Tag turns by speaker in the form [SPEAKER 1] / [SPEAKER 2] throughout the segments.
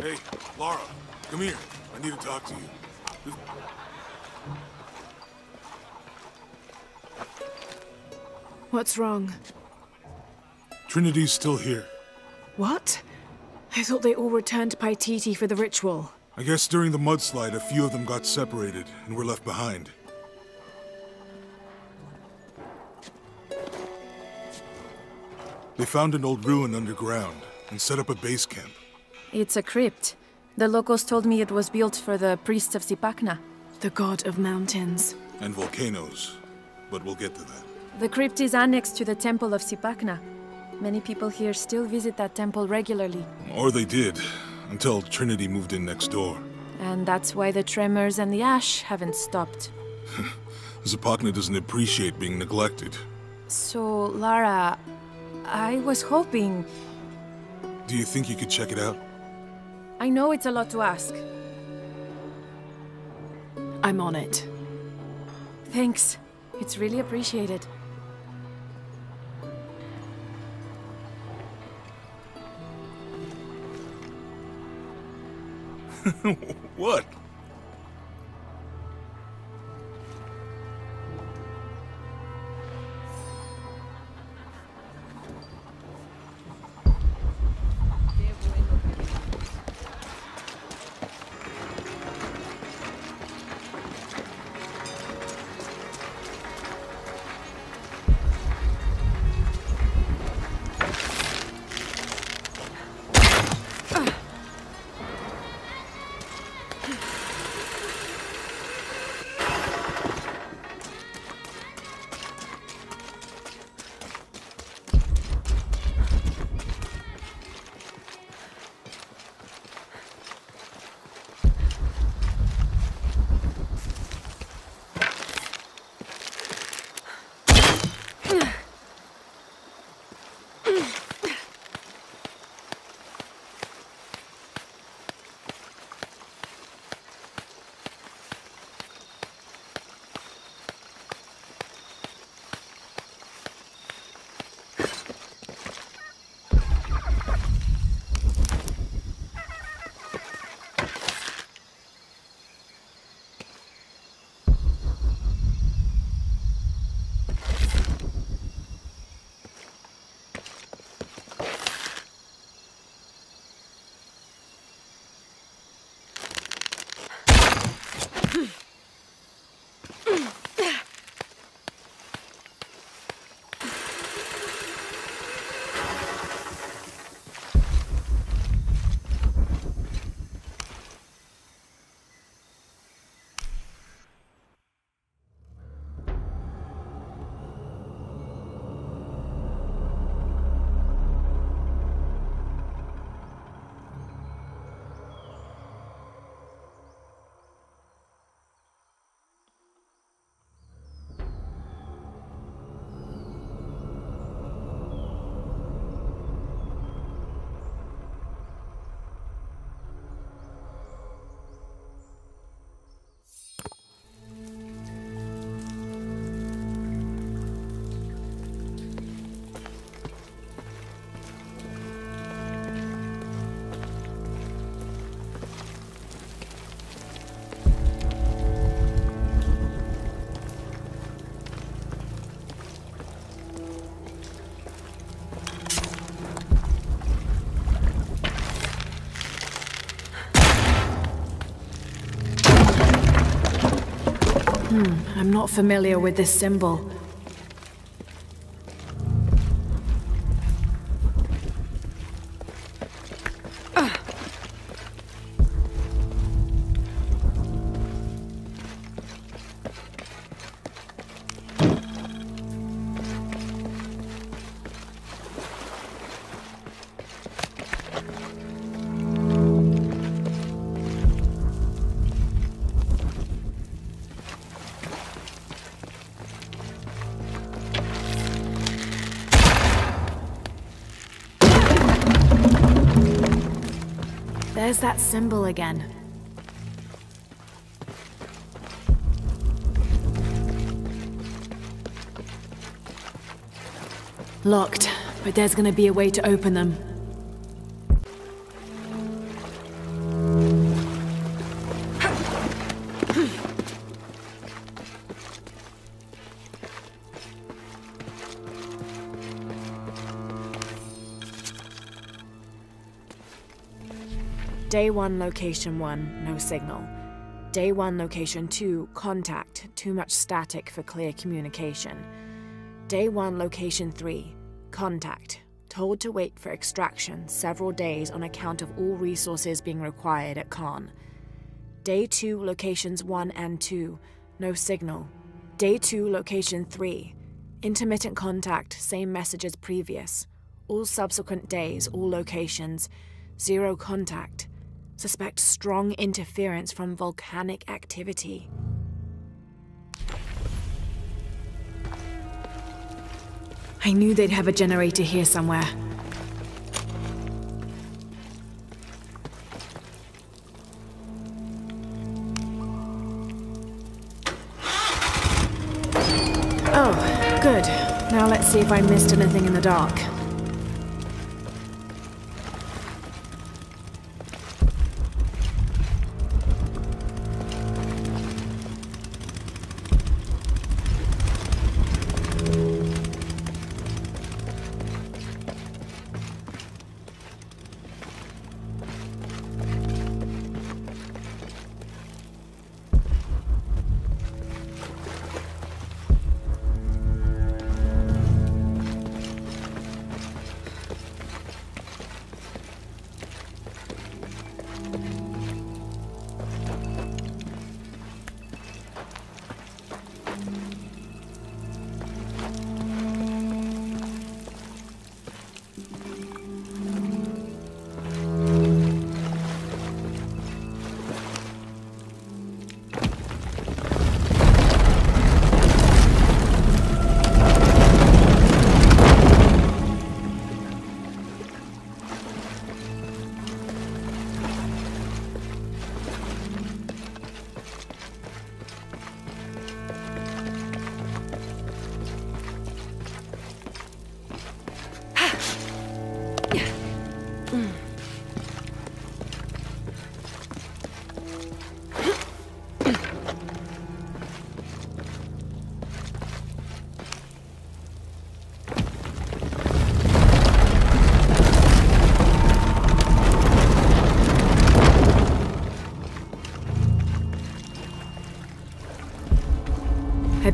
[SPEAKER 1] Hey, Lara, come here. I need to talk to you.
[SPEAKER 2] What's wrong?
[SPEAKER 1] Trinity's still here.
[SPEAKER 2] What? I thought they all returned to Paititi for the ritual.
[SPEAKER 1] I guess during the mudslide, a few of them got separated and were left behind. They found an old ruin underground and set up a base camp.
[SPEAKER 3] It's a crypt. The locals told me it was built for the priests of Zipacna.
[SPEAKER 2] The god of mountains.
[SPEAKER 1] And volcanoes. But we'll get to that.
[SPEAKER 3] The crypt is annexed to the temple of Zipacna. Many people here still visit that temple regularly.
[SPEAKER 1] Or they did, until Trinity moved in next door.
[SPEAKER 3] And that's why the tremors and the ash haven't stopped.
[SPEAKER 1] Zipacna doesn't appreciate being neglected.
[SPEAKER 3] So, Lara, I was hoping.
[SPEAKER 1] Do you think you could check it out?
[SPEAKER 3] I know it's a lot to ask.
[SPEAKER 2] I'm on it.
[SPEAKER 3] Thanks. It's really appreciated.
[SPEAKER 1] what?
[SPEAKER 2] I'm not familiar with this symbol. There's that symbol again. Locked, but there's gonna be a way to open them. Day 1, location 1, no signal. Day 1, location 2, contact, too much static for clear communication. Day 1, location 3, contact, told to wait for extraction several days on account of all resources being required at Khan. Day 2, locations 1 and 2, no signal. Day 2, location 3, intermittent contact, same message as previous. All subsequent days, all locations, zero contact. Suspect strong interference from volcanic activity. I knew they'd have a generator here somewhere. Oh, good. Now let's see if I missed anything in the dark.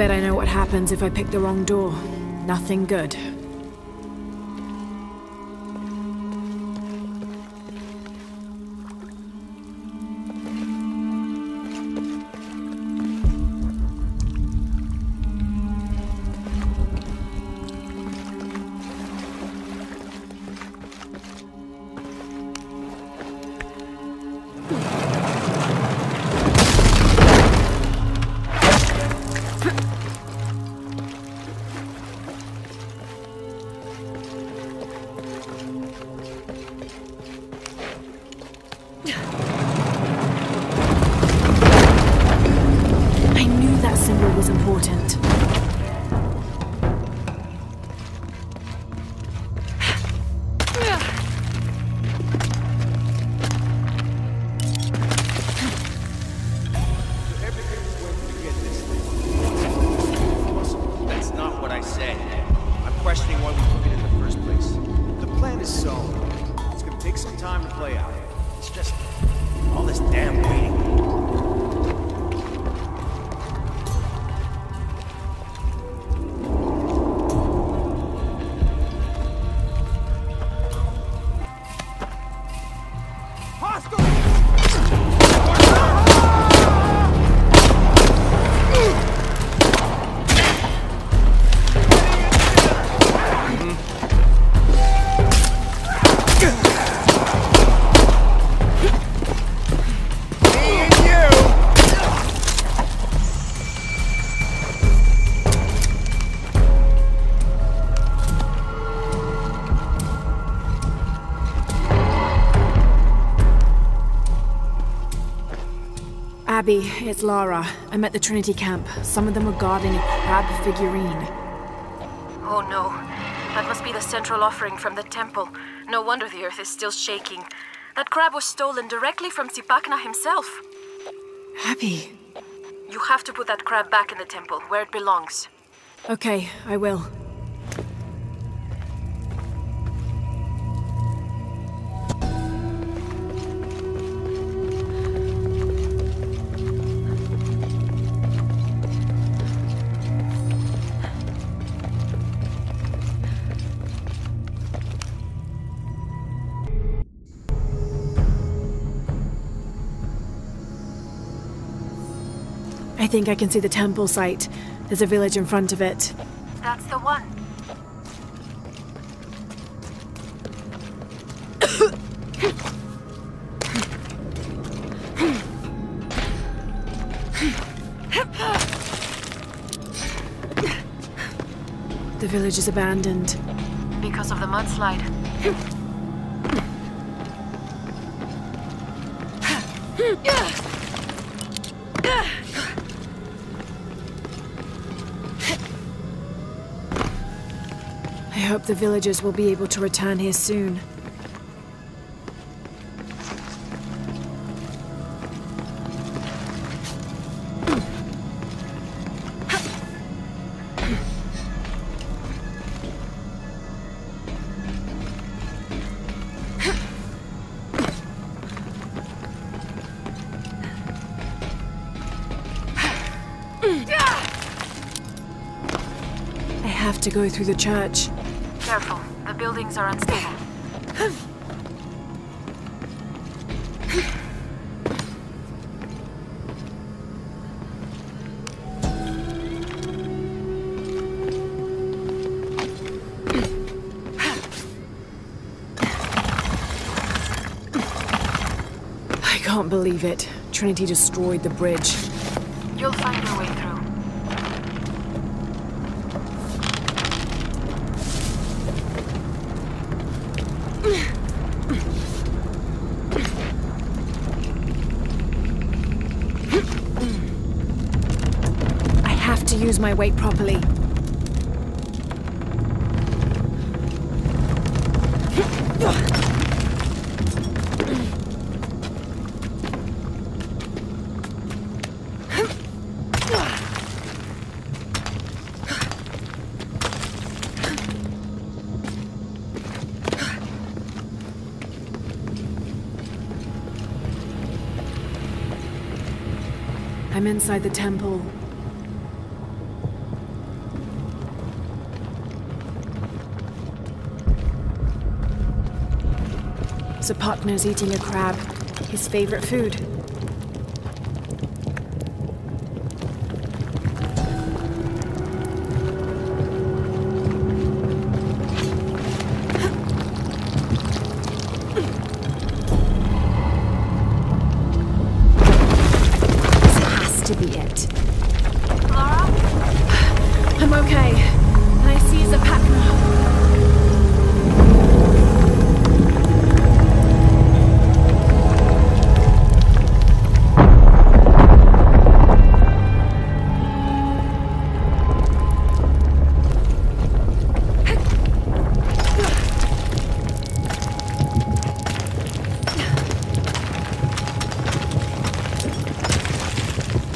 [SPEAKER 2] Bet I know what happens if I pick the wrong door. Nothing good. Abby, it's Lara. I'm at the Trinity camp. Some of them are guarding a crab figurine.
[SPEAKER 3] Oh no. That must be the central offering from the temple. No wonder the earth is still shaking. That crab was stolen directly from Zipacna himself.
[SPEAKER 2] Abby.
[SPEAKER 3] You have to put that crab back in the temple, where it belongs.
[SPEAKER 2] Okay, I will. Think I can see the temple site. There's a village in front of it.
[SPEAKER 3] That's the one.
[SPEAKER 2] The village is abandoned.
[SPEAKER 3] Because of the mudslide.
[SPEAKER 2] hope the villagers will be able to return here soon. I have to go through the church.
[SPEAKER 3] Careful, the buildings are unstable.
[SPEAKER 2] I can't believe it. Trinity destroyed the bridge.
[SPEAKER 3] You'll find your way through.
[SPEAKER 2] I have to use my weight properly. I'm inside the temple. Zipacna's eating a crab, his favorite food.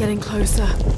[SPEAKER 2] Getting closer.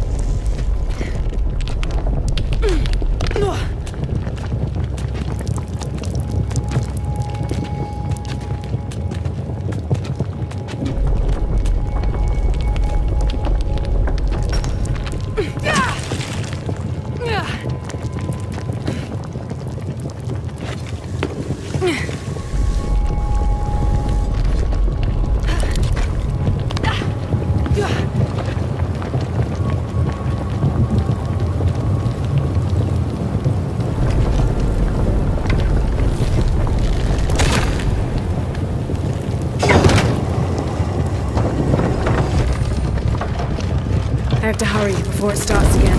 [SPEAKER 2] I have to hurry before it starts again.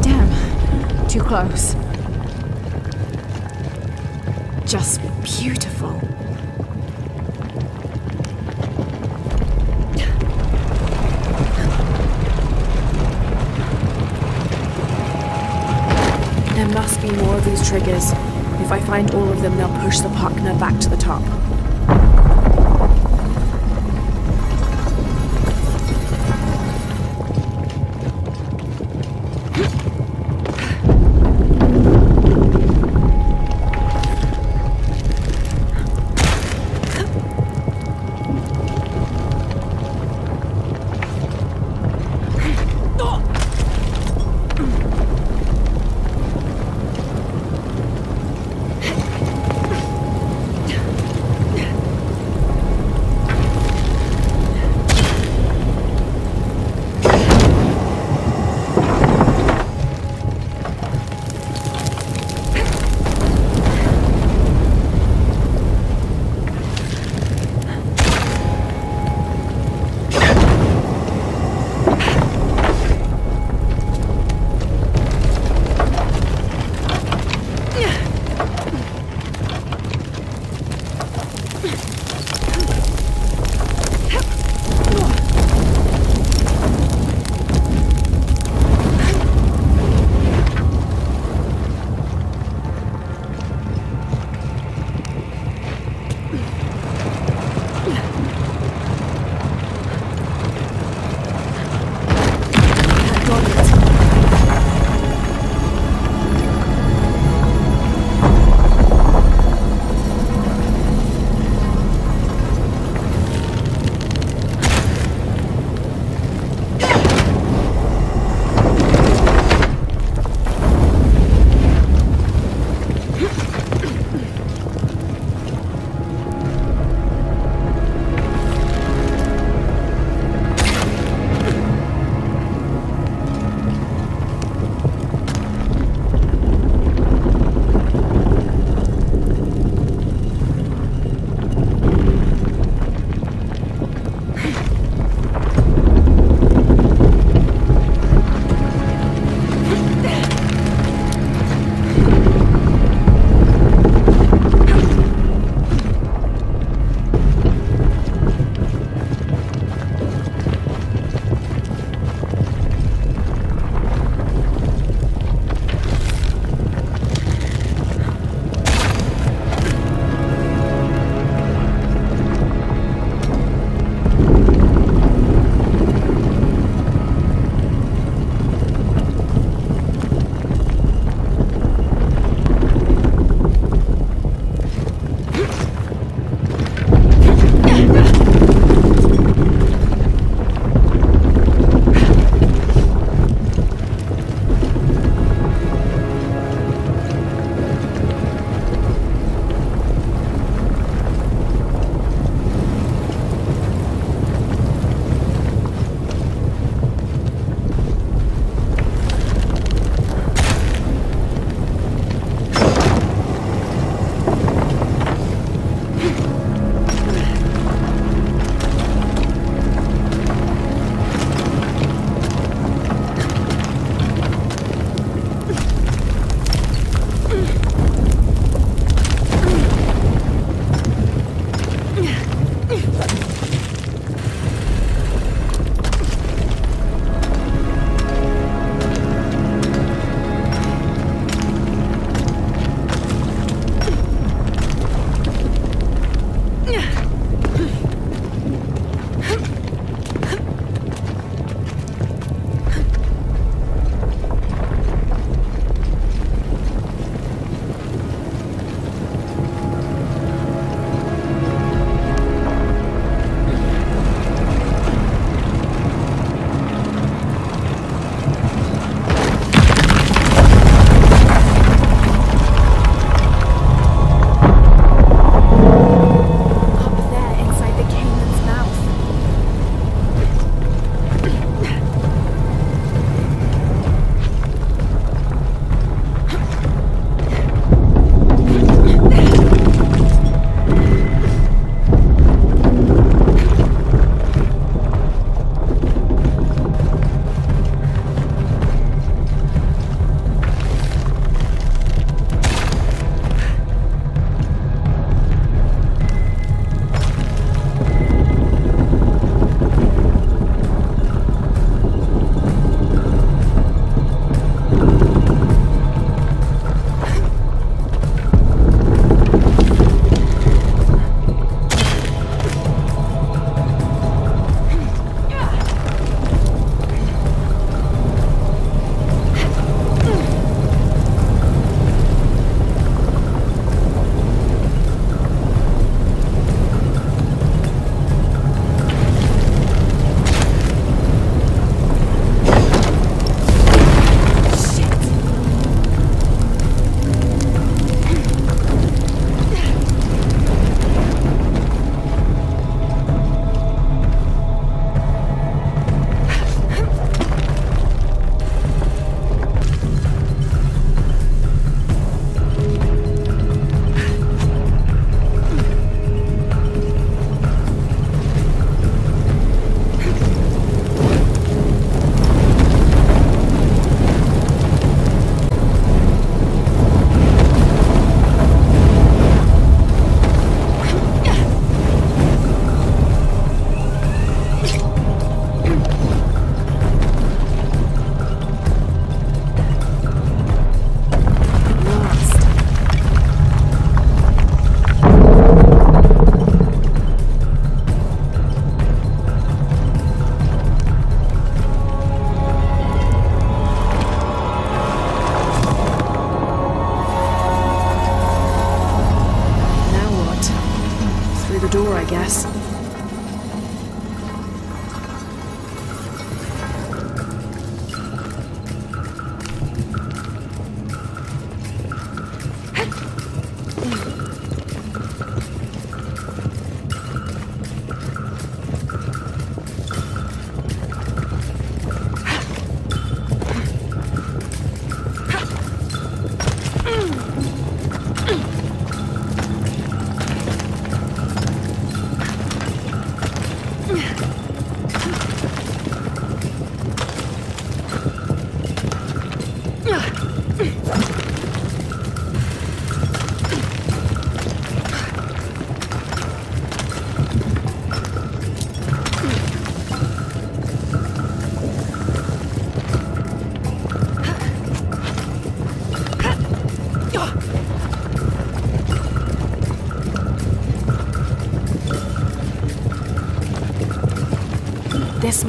[SPEAKER 2] Damn, too close. Just beautiful. There must be more of these triggers. If I find all of them, they'll push Zipacna back to the top.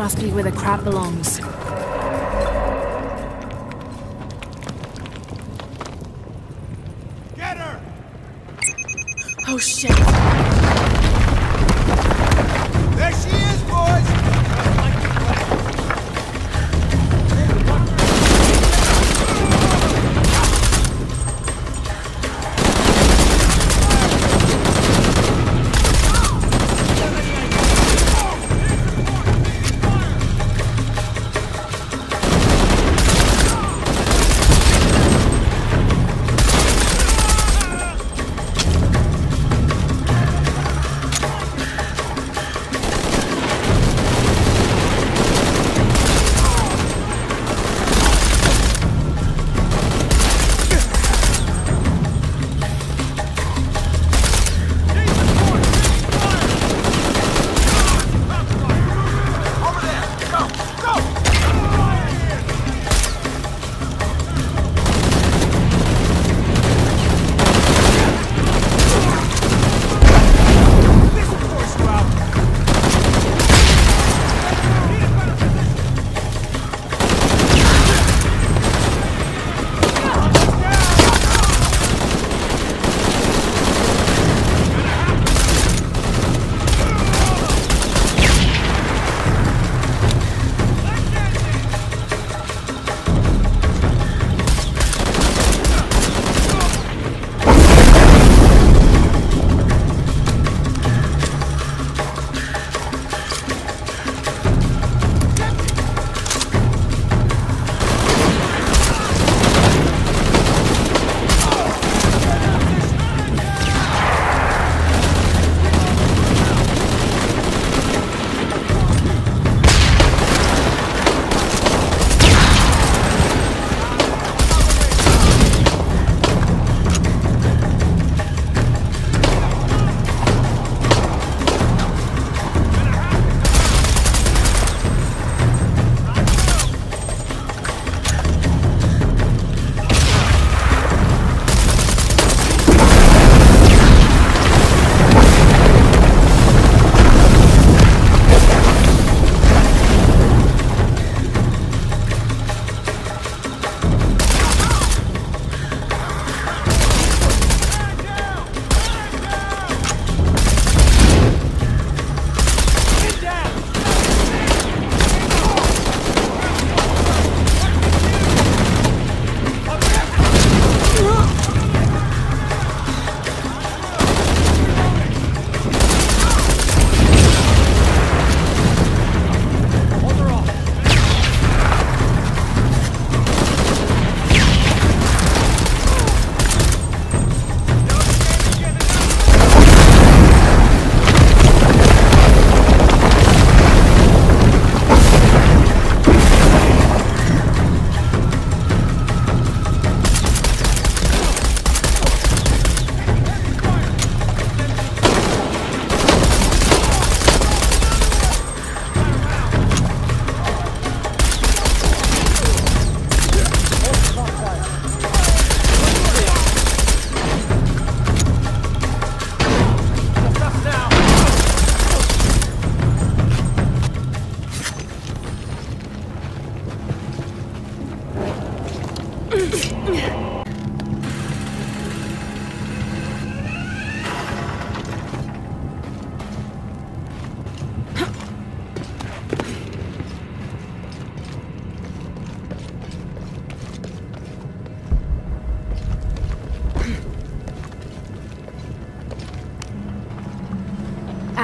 [SPEAKER 4] Must be where the crab belongs.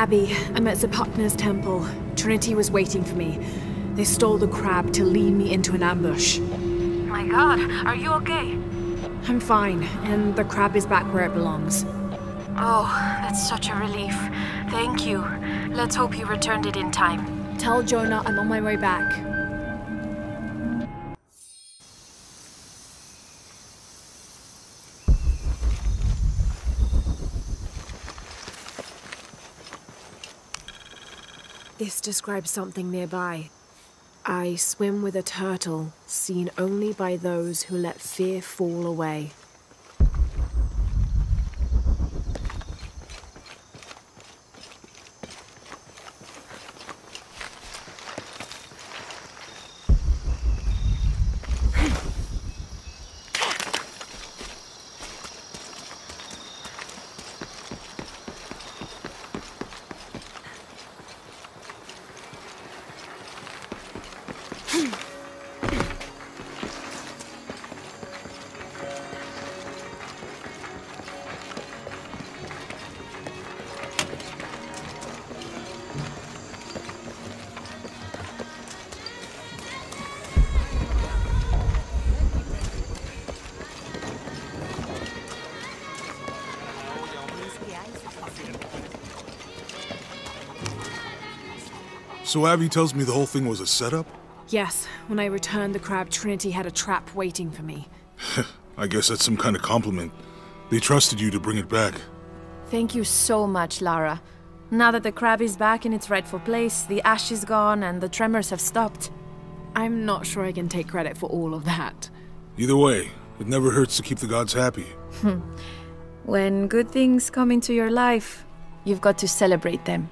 [SPEAKER 2] Abby, I'm at Zipacna's temple. Trinity was waiting for me. They stole the crab to lead me into an ambush.
[SPEAKER 3] My god, are you okay?
[SPEAKER 2] I'm fine, and the crab is back where it belongs.
[SPEAKER 3] Oh, that's such a relief. Thank you. Let's hope you returned it in time.
[SPEAKER 2] Tell Jonah I'm on my way back. Describes something nearby. I swim with a turtle, seen only by those who let fear fall away.
[SPEAKER 1] So Abby tells me the whole thing was a setup?
[SPEAKER 2] Yes, when I returned the crab, Trinity had a trap waiting for me.
[SPEAKER 1] I guess that's some kind of compliment. They trusted you to bring it back.
[SPEAKER 5] Thank you so much, Lara. Now that the crab is back in its rightful place, the ash is gone, and the tremors have stopped.
[SPEAKER 2] I'm not sure I can take credit for all of that.
[SPEAKER 1] Either way, it never hurts to keep the gods happy.
[SPEAKER 5] When good things come into your life, you've got to celebrate them.